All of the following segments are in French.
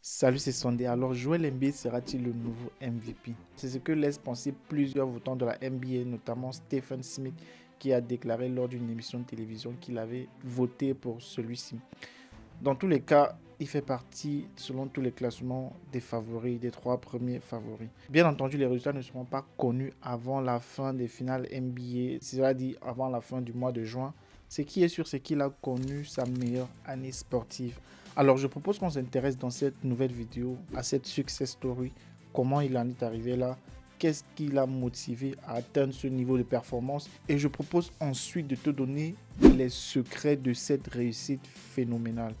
Salut, c'est Sondé. Alors, Joel Embiid sera-t-il le nouveau MVP C'est ce que laisse penser plusieurs votants de la NBA, notamment Stephen Smith, qui a déclaré lors d'une émission de télévision qu'il avait voté pour celui-ci. Dans tous les cas, il fait partie, selon tous les classements, des favoris, des trois premiers favoris. Bien entendu, les résultats ne seront pas connus avant la fin des finales NBA, c'est-à-dire avant la fin du mois de juin. Ce qui est sûr, c'est qu'il a connu sa meilleure année sportive. Alors, je propose qu'on s'intéresse dans cette nouvelle vidéo à cette success story, comment il en est arrivé là, qu'est-ce qui l'a motivé à atteindre ce niveau de performance? Et je propose ensuite de te donner les secrets de cette réussite phénoménale.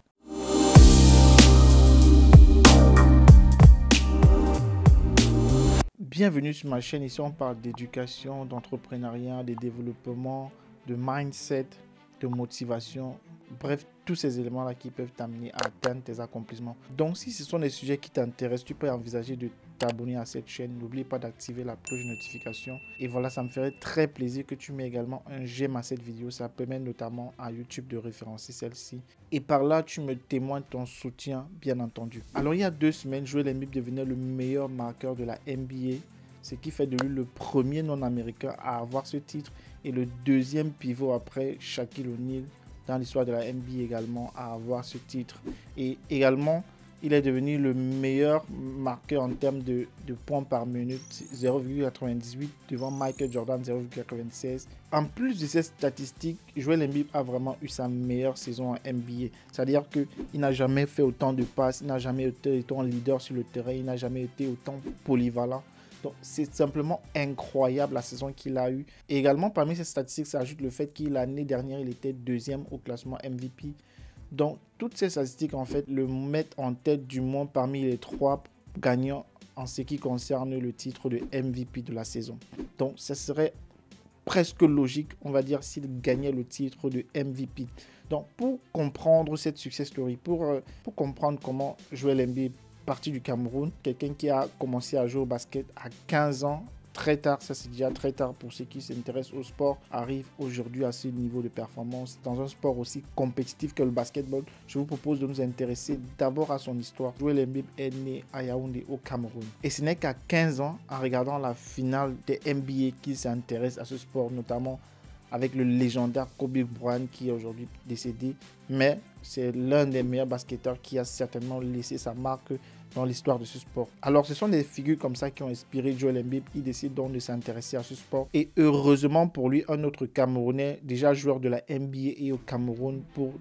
Bienvenue sur ma chaîne. Ici, on parle d'éducation, d'entrepreneuriat, de développement, de mindset, de motivation. Bref, tous ces éléments-là qui peuvent t'amener à atteindre tes accomplissements. Donc, si ce sont des sujets qui t'intéressent, tu peux envisager de t'abonner à cette chaîne. N'oublie pas d'activer la cloche de notification. Et voilà, ça me ferait très plaisir que tu mets également un j'aime à cette vidéo. Ça permet notamment à YouTube de référencer celle-ci. Et par là, tu me témoignes ton soutien, bien entendu. Alors, il y a deux semaines, Joel Embiid devenait le meilleur marqueur de la NBA ce qui fait de lui le premier non-américain à avoir ce titre et le deuxième pivot après Shaquille O'Neal dans l'histoire de la NBA également à avoir ce titre. Et également, il est devenu le meilleur marqueur en termes de, points par minute, 0,98 devant Michael Jordan, 0,96. En plus de ces statistiques, Joel Embiid a vraiment eu sa meilleure saison en NBA. C'est-à-dire qu'il n'a jamais fait autant de passes, il n'a jamais été autant leader sur le terrain, il n'a jamais été autant polyvalent. Donc, c'est simplement incroyable la saison qu'il a eue. Et également, parmi ces statistiques, ça ajoute le fait qu'il l'année dernière, il était deuxième au classement MVP. Donc, toutes ces statistiques, en fait, le mettent en tête du moins parmi les trois gagnants en ce qui concerne le titre de MVP de la saison. Donc, ce serait presque logique, on va dire, s'il gagnait le titre de MVP. Donc, pour comprendre cette success story, pour, euh, pour comprendre comment Joel Embiid parti du Cameroun, quelqu'un qui a commencé à jouer au basket à 15 ans, très tard, ça c'est déjà très tard pour ceux qui s'intéressent au sport, arrive aujourd'hui à ce niveau de performance dans un sport aussi compétitif que le basketball. Je vous propose de nous intéresser d'abord à son histoire. Joel Embiid est né à Yaoundé au Cameroun. Et ce n'est qu'à 15 ans, en regardant la finale des NBA, qu'il s'intéresse à ce sport, notamment avec le légendaire Kobe Bryant qui est aujourd'hui décédé. Mais c'est l'un des meilleurs basketteurs qui a certainement laissé sa marque dans l'histoire de ce sport. Alors, ce sont des figures comme ça qui ont inspiré Joel Embiid. Il décide donc de s'intéresser à ce sport. Et heureusement pour lui, un autre Camerounais, déjà joueur de la NBA et au Cameroun, pour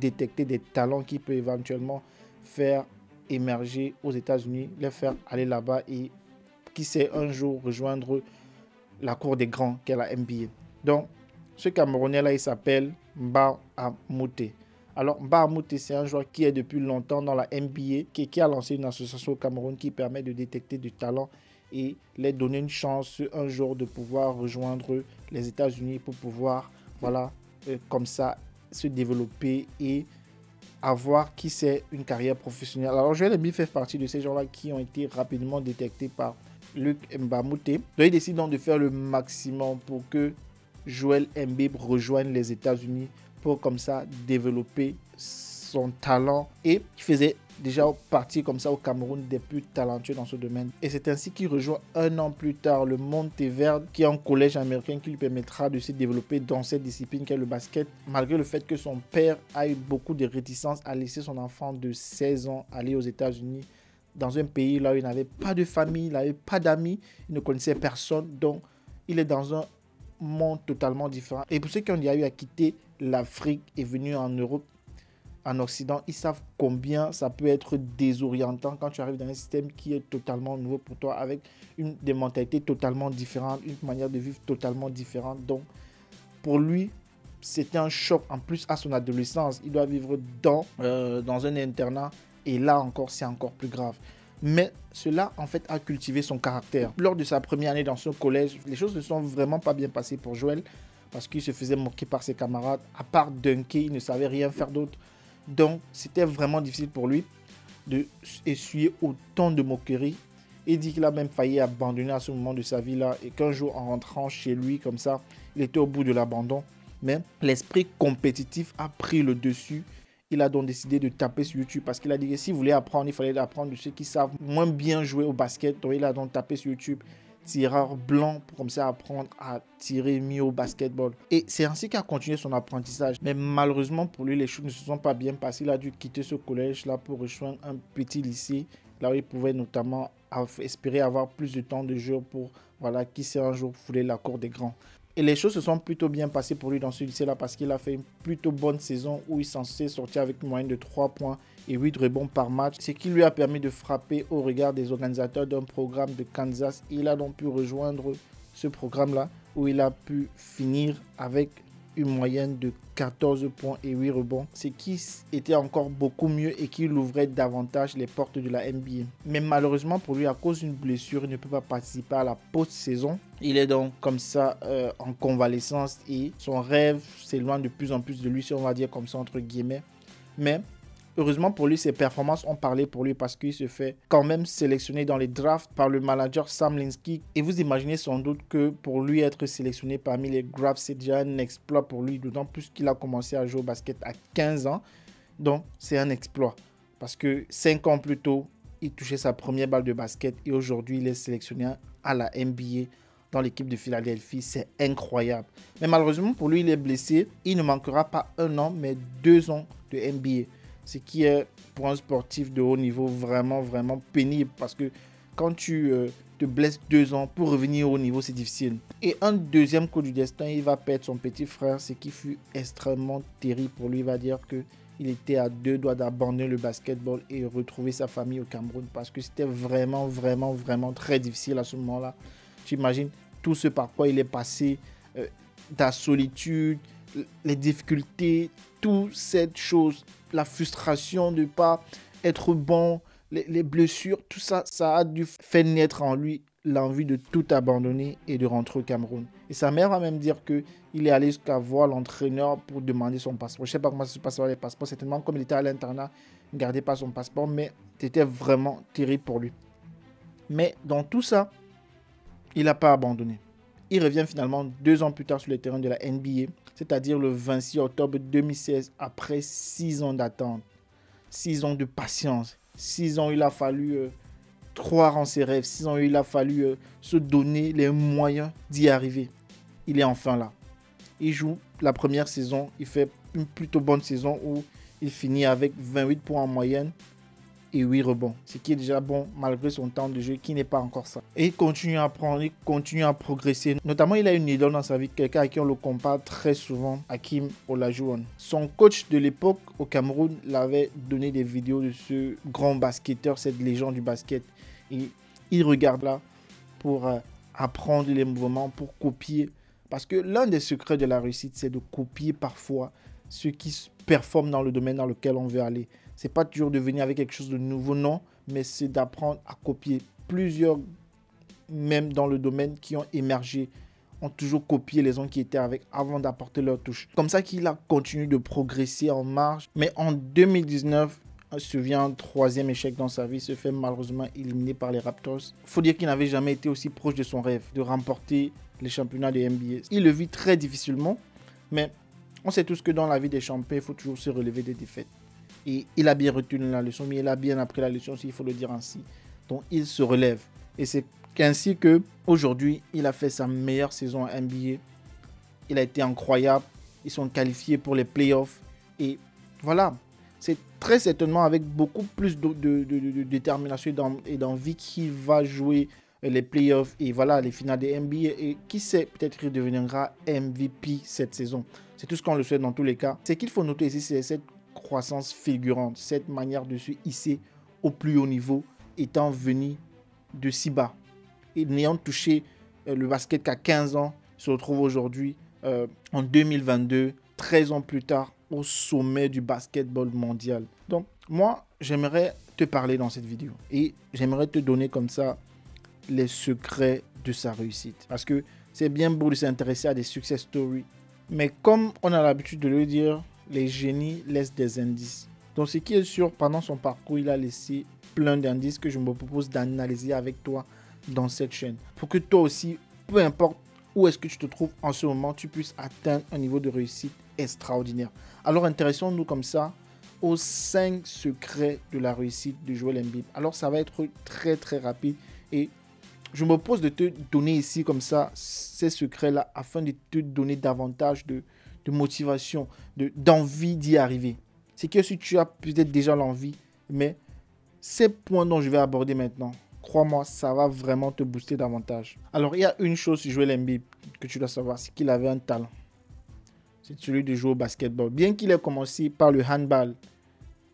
détecter des talents qui peut éventuellement faire émerger aux États-Unis, les faire aller là-bas et qui sait un jour rejoindre la cour des grands qu'est la NBA. Donc, ce Camerounais-là, il s'appelle Mba Amoute. Alors, Bahamout, c'est un joueur qui est depuis longtemps dans la NBA, qui, a lancé une association au Cameroun qui permet de détecter du talent et les donner une chance un jour de pouvoir rejoindre les États-Unis pour pouvoir, voilà, euh, comme ça, se développer et avoir, qui sait, une carrière professionnelle. Alors, Joël Embiid fait partie de ces gens-là qui ont été rapidement détectés par Luc Mbamouté. Donc, il décide donc de faire le maximum pour que Joël Embiid rejoigne les États-Unis pour comme ça développer son talent et qui faisait déjà partie comme ça au Cameroun des plus talentueux dans ce domaine. Et c'est ainsi qu'il rejoint un an plus tard le Monteverde qui est un collège américain qui lui permettra de se développer dans cette discipline qu'est le basket malgré le fait que son père a eu beaucoup de réticence à laisser son enfant de 16 ans aller aux États-Unis dans un pays là où il n'avait pas de famille, il n'avait pas d'amis, il ne connaissait personne. Donc il est dans un monde totalement différent. Et pour ceux qui ont déjà eu à quitter l'Afrique et venu en Europe, en Occident, ils savent combien ça peut être désorientant quand tu arrives dans un système qui est totalement nouveau pour toi, avec une des mentalités totalement différentes, une manière de vivre totalement différente. Donc, pour lui, c'était un choc en plus à son adolescence. Il doit vivre dans, euh, dans un internat et là encore, c'est encore plus grave. Mais cela, en fait, a cultivé son caractère. Lors de sa première année dans son collège, les choses ne sont vraiment pas bien passées pour Joël parce qu'il se faisait moquer par ses camarades. À part dunker, il ne savait rien faire d'autre. Donc, c'était vraiment difficile pour lui de essuyer autant de moqueries. Il dit qu'il a même failli abandonner à ce moment de sa vie là et qu'un jour en rentrant chez lui comme ça, il était au bout de l'abandon. Mais l'esprit compétitif a pris le dessus Il a donc décidé de taper sur YouTube parce qu'il a dit que s'il voulait apprendre, il fallait apprendre de ceux qui savent moins bien jouer au basket. Donc il a donc tapé sur YouTube tireur blanc pour comme ça apprendre à tirer mieux au basketball. Et c'est ainsi qu'il a continué son apprentissage. Mais malheureusement pour lui, les choses ne se sont pas bien passées. Il a dû quitter ce collège-là pour rejoindre un petit lycée, là où il pouvait notamment espérer avoir plus de temps de jeu pour, voilà, qui sait un jour fouler la cour des grands. Et les choses se sont plutôt bien passées pour lui dans ce lycée-là parce qu'il a fait une plutôt bonne saison où il s'en s'est sorti avec une moyenne de 3 points et 8 rebonds par match, ce qui lui a permis de frapper au regard des organisateurs d'un programme de Kansas. Il a donc pu rejoindre ce programme-là où il a pu finir avec une moyenne de 14 points et 8 rebonds, ce qui était encore beaucoup mieux et qui ouvrait davantage les portes de la NBA. Mais malheureusement pour lui, à cause d'une blessure, il ne peut pas participer à la post-saison. Il est donc comme ça euh, en convalescence et son rêve s'éloigne de plus en plus de lui, si on va dire comme ça entre guillemets. Mais Heureusement pour lui, ses performances ont parlé pour lui parce qu'il se fait quand même sélectionner dans les drafts par le manager Sam Linsky. Et vous imaginez sans doute que pour lui être sélectionné parmi les drafts, c'est déjà un exploit pour lui, d'autant plus qu'il a commencé à jouer au basket à 15 ans. Donc c'est un exploit parce que 5 ans plus tôt, il touchait sa première balle de basket et aujourd'hui il est sélectionné à la NBA dans l'équipe de Philadelphie. C'est incroyable. Mais malheureusement pour lui, il est blessé. Il ne manquera pas un an, mais deux ans de NBA ce qui est pour un sportif de haut niveau vraiment, vraiment pénible parce que quand tu euh, te blesses deux ans pour revenir au niveau, c'est difficile. Et un deuxième coup du destin, il va perdre son petit frère, ce qui fut extrêmement terrible pour lui. Il va dire que il était à deux doigts d'abandonner le basketball et retrouver sa famille au Cameroun parce que c'était vraiment, vraiment, vraiment très difficile à ce moment-là. Tu imagines tout ce par quoi il est passé, euh, la solitude, les difficultés, toute cette chose la frustration de ne pas être bon, les, blessures, tout ça, ça a dû faire naître en lui l'envie de tout abandonner et de rentrer au Cameroun. Et sa mère va même dire que il est allé jusqu'à voir l'entraîneur pour demander son passeport. Je ne sais pas comment ça se passe avec les passeports. Certainement, comme il était à l'internat, il ne gardait pas son passeport, mais c'était vraiment terrible pour lui. Mais dans tout ça, il n'a pas abandonné. Il revient finalement deux ans plus tard sur le terrain de la NBA c'est-à-dire le 26 octobre 2016, après six ans d'attente, six ans de patience, six ans il a fallu euh, croire en ses rêves, six ans il a fallu euh, se donner les moyens d'y arriver. Il est enfin là. Il joue la première saison, il fait une plutôt bonne saison où il finit avec 28 points en moyenne, et 8 rebonds, ce qui est déjà bon malgré son temps de jeu qui n'est pas encore ça. Et il continue à apprendre, il continue à progresser. Notamment, il a une idole dans sa vie, quelqu'un à qui on le compare très souvent, Hakim Olajuwon. Son coach de l'époque au Cameroun l'avait donné des vidéos de ce grand basketteur, cette légende du basket. Et il regarde là pour euh, apprendre les mouvements, pour copier. Parce que l'un des secrets de la réussite, c'est de copier parfois ceux qui performent dans le domaine dans lequel on veut aller c'est pas toujours de venir avec quelque chose de nouveau, non, mais c'est d'apprendre à copier. Plusieurs, même dans le domaine, qui ont émergé, ont toujours copié les gens qui étaient avec avant d'apporter leur touche. Comme ça qu'il a continué de progresser en marge. Mais en 2019, se vient un troisième échec dans sa vie, se fait malheureusement éliminé par les Raptors. Faut dire qu'il n'avait jamais été aussi proche de son rêve, de remporter les championnats de NBA. Il le vit très difficilement, mais on sait tous que dans la vie des champions, il faut toujours se relever des défaites. Et il a bien retenu la leçon, mais il a bien appris la leçon, s'il faut le dire ainsi. Donc il se relève. Et c'est ainsi que aujourd'hui, il a fait sa meilleure saison à NBA. Il a été incroyable. Ils sont qualifiés pour les playoffs. Et voilà, c'est très certainement avec beaucoup plus de, détermination et d'envie qu'il va jouer les playoffs et voilà les finales des NBA. Et qui sait, peut-être qu'il deviendra MVP cette saison. C'est tout ce qu'on le souhaite dans tous les cas. Ce qu'il faut noter ici, c'est cette croissance figurante, cette manière de se hisser au plus haut niveau étant venu de si bas. Et n'ayant touché euh, le basket qu'à 15 ans, se retrouve aujourd'hui euh, en 2022, 13 ans plus tard, au sommet du basketball mondial. Donc, moi, j'aimerais te parler dans cette vidéo et j'aimerais te donner comme ça les secrets de sa réussite. Parce que c'est bien beau de s'intéresser à des success stories, mais comme on a l'habitude de le dire, les génies laissent des indices. Donc ce qui est sûr, pendant son parcours, il a laissé plein d'indices que je me propose d'analyser avec toi dans cette chaîne. Pour que toi aussi, peu importe où est-ce que tu te trouves en ce moment, tu puisses atteindre un niveau de réussite extraordinaire. Alors intéressons-nous comme ça aux 5 secrets de la réussite de Joel Embiid. Alors ça va être très très rapide et je me pose de te donner ici comme ça ces secrets-là afin de te donner davantage de, de motivation, d'envie d'y arriver. C'est que si tu as peut-être déjà l'envie, mais ces points dont je vais aborder maintenant, crois-moi, ça va vraiment te booster davantage. Alors, il y a une chose sur Joel Embiid que tu dois savoir, c'est qu'il avait un talent. C'est celui de jouer au basketball. Bien qu'il ait commencé par le handball,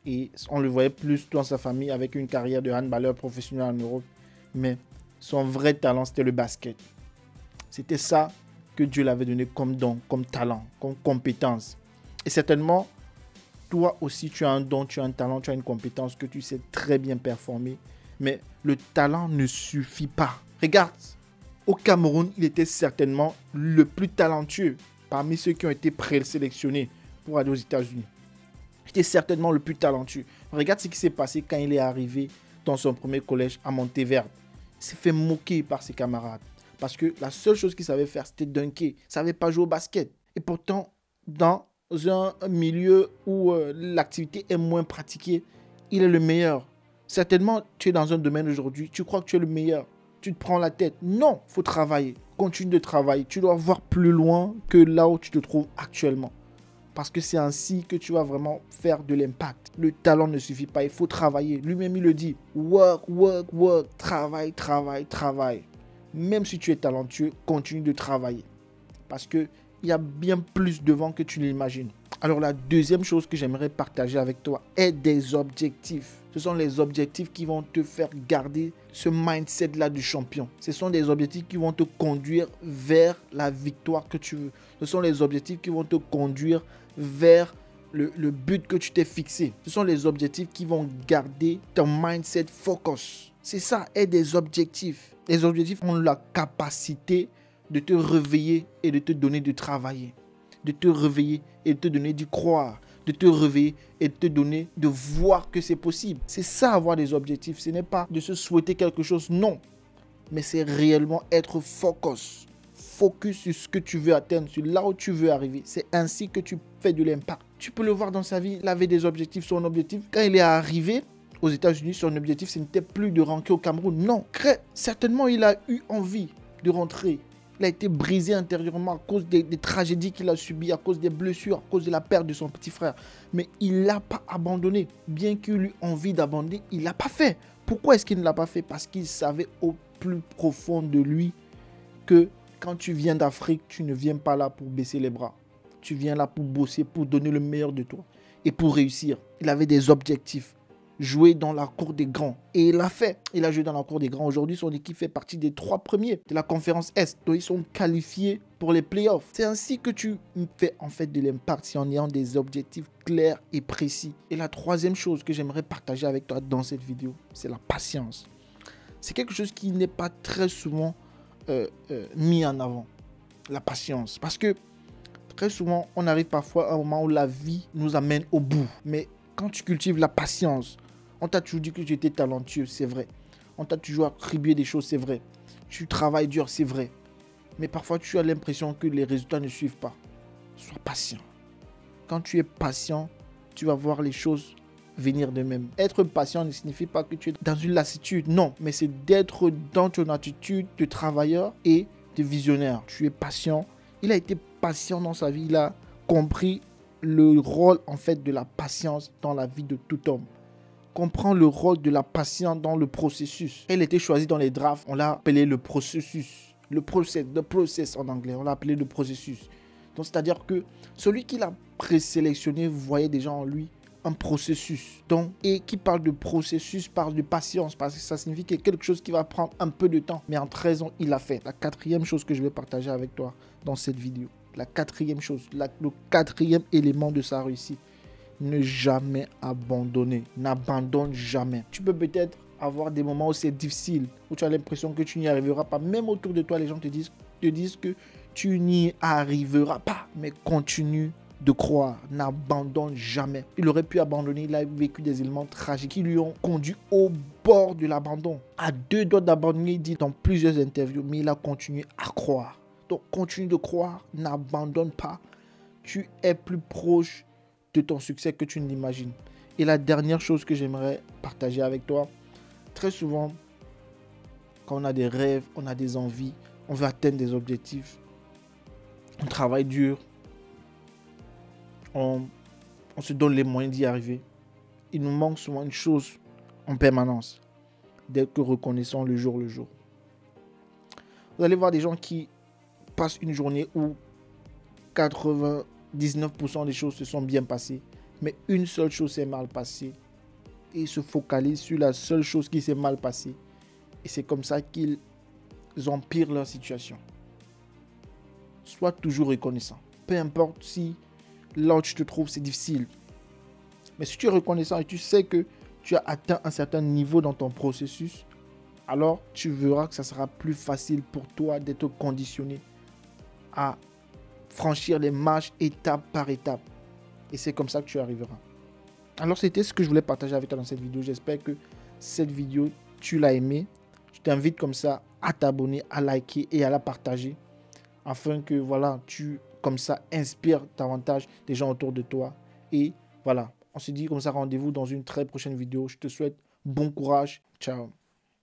et on le voyait plus dans sa famille avec une carrière de handballeur professionnel en Europe, mais son vrai talent, c'était le basket. C'était ça que Dieu l'avait donné comme don, comme talent, comme compétence. Et certainement, toi aussi, tu as un don, tu as un talent, tu as une compétence que tu sais très bien performer. Mais le talent ne suffit pas. Regarde, au Cameroun, il était certainement le plus talentueux parmi ceux qui ont été présélectionnés pour aller aux États-Unis. Il était certainement le plus talentueux. Regarde ce qui s'est passé quand il est arrivé dans son premier collège à Monteverde. Il s'est fait moquer par ses camarades. Parce que la seule chose qu'il savait faire, c'était dunker. Il ne savait pas jouer au basket. Et pourtant, dans un milieu où euh, l'activité est moins pratiquée, il est le meilleur. Certainement, tu es dans un domaine aujourd'hui, tu crois que tu es le meilleur. Tu te prends la tête. Non, faut travailler. Continue de travailler. Tu dois voir plus loin que là où tu te trouves actuellement. Parce que c'est ainsi que tu vas vraiment faire de l'impact. Le talent ne suffit pas, il faut travailler. Lui-même, il le dit. Work, work, work. Travaille, travaille, travaille. Même si tu es talentueux, continue de travailler. Parce que il y a bien plus devant que tu l'imagines. Alors la deuxième chose que j'aimerais partager avec toi est des objectifs. Ce sont les objectifs qui vont te faire garder ce mindset-là du champion. Ce sont des objectifs qui vont te conduire vers la victoire que tu veux. Ce sont les objectifs qui vont te conduire vers le, le but que tu t'es fixé. Ce sont les objectifs qui vont garder ton mindset focus. C'est ça, et des objectifs. Les objectifs ont la capacité de te réveiller et de te donner de travailler. De te réveiller et de te donner du croire. De te réveiller et de te donner de voir que c'est possible. C'est ça avoir des objectifs. Ce n'est pas de se souhaiter quelque chose, non. Mais c'est réellement être focus. Focus sur ce que tu veux atteindre, sur là où tu veux arriver. C'est ainsi que tu fais de l'impact. Tu peux le voir dans sa vie. Il avait des objectifs. Son objectif, quand il est arrivé, aux États-Unis, son objectif, ce n'était plus de rentrer au Cameroun. Non, certainement, il a eu envie de rentrer il a été brisé intérieurement à cause des, tragédies qu'il a subies, à cause des blessures, à cause de la perte de son petit frère. Mais il l'a pas abandonné. Bien qu'il ait envie d'abandonner, il l'a pas fait. Pourquoi est-ce qu'il ne l'a pas fait? Parce qu'il savait au plus profond de lui que quand tu viens d'Afrique, tu ne viens pas là pour baisser les bras. Tu viens là pour bosser, pour donner le meilleur de toi et pour réussir. Il avait des objectifs jouer dans la cour des grands. Et il l'a fait. Il a joué dans la cour des grands. Aujourd'hui, son équipe fait partie des trois premiers de la conférence Est. Donc, ils sont qualifiés pour les playoffs. C'est ainsi que tu fais en fait de l'impact en ayant des objectifs clairs et précis. Et la troisième chose que j'aimerais partager avec toi dans cette vidéo, c'est la patience. C'est quelque chose qui n'est pas très souvent euh, euh, mis en avant. La patience. Parce que très souvent, on arrive parfois à un moment où la vie nous amène au bout. Mais quand tu cultives la patience, on t'a toujours dit que tu étais talentueux, c'est vrai. On t'a toujours attribué des choses, c'est vrai. Tu travailles dur, c'est vrai. Mais parfois, tu as l'impression que les résultats ne suivent pas. Sois patient. Quand tu es patient, tu vas voir les choses venir de même. Être patient ne signifie pas que tu es dans une lassitude, non, mais c'est d'être dans ton attitude de travailleur et de visionnaire. Tu es patient. Il a été patient dans sa vie, il a compris le rôle en fait de la patience dans la vie de tout homme comprend le rôle de la patience dans le processus. Elle était choisie dans les drafts, on l'a appelé le processus. Le process, the process en anglais, on l'a appelé le processus. Donc c'est-à-dire que celui qui l'a présélectionné voyait déjà en lui un processus. Donc, et qui parle de processus parle de patience parce que ça signifie quelque chose qui va prendre un peu de temps. Mais en 13 ans, il l'a fait. La quatrième chose que je vais partager avec toi dans cette vidéo. La quatrième chose, le quatrième élément de sa réussite ne jamais abandonner. N'abandonne jamais. Tu peux peut-être avoir des moments où c'est difficile, où tu as l'impression que tu n'y arriveras pas. Même autour de toi, les gens te disent, te disent que tu n'y arriveras pas. Mais continue de croire, n'abandonne jamais. Il aurait pu abandonner, il a vécu des éléments tragiques qui lui ont conduit au bord de l'abandon. À deux doigts d'abandonner, il dit dans plusieurs interviews, mais il a continué à croire. Donc continue de croire, n'abandonne pas. Tu es plus proche ton succès que tu ne l'imagines. Et la dernière chose que j'aimerais partager avec toi, très souvent, quand on a des rêves, on a des envies, on veut atteindre des objectifs, on travaille dur, on, on se donne les moyens d'y arriver. Il nous manque souvent une chose en permanence, d'être reconnaissant le jour le jour. Vous allez voir des gens qui passent une journée où 99% des choses se sont bien passées, mais une seule chose s'est mal passée. Et se focalisent sur la seule chose qui s'est mal passée. Et c'est comme ça qu'ils empirent leur situation. Sois toujours reconnaissant. Peu importe si là où tu te trouves, c'est difficile. Mais si tu es reconnaissant et tu sais que tu as atteint un certain niveau dans ton processus, alors tu verras que ça sera plus facile pour toi d'être conditionné à franchir les marches étape par étape. Et c'est comme ça que tu arriveras. Alors c'était ce que je voulais partager avec toi dans cette vidéo. J'espère que cette vidéo, tu l'as aimée. Je t'invite comme ça à t'abonner, à liker et à la partager. Afin que voilà, tu comme ça inspires davantage des gens autour de toi. Et voilà, on se dit comme ça rendez-vous dans une très prochaine vidéo. Je te souhaite bon courage. Ciao.